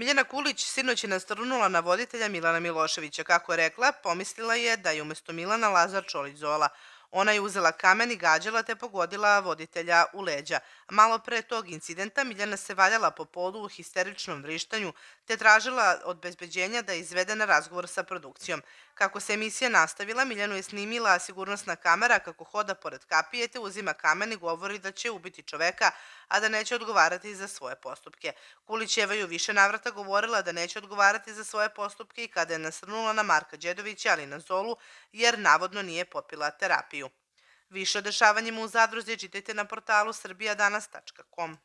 Miljana Kulić sinoć je nastrnula na voditelja Milana Miloševića. Kako je rekla, pomislila je da je umesto Milana Lazar Čolić Zola. Ona je uzela kamen i gađala te pogodila voditelja u leđa. Malo pre tog incidenta Miljana se valjala po polu u histeričnom vrištanju te tražila od bezbeđenja da izvede na razgovor sa produkcijom. Kako se emisija nastavila, Miljanu je snimila sigurnosna kamera kako hoda pored kapije te uzima kamen i govori da će ubiti čoveka, a da neće odgovarati za svoje postupke. Kulićeva je više navrata govorila da neće odgovarati za svoje postupke i kada je nasrnula na Marka Đedovića, ali na Zolu, jer navodno nije popila terapiju. Više o dešavanjima u zadruzi čitajte na portalu srbijadanas.com.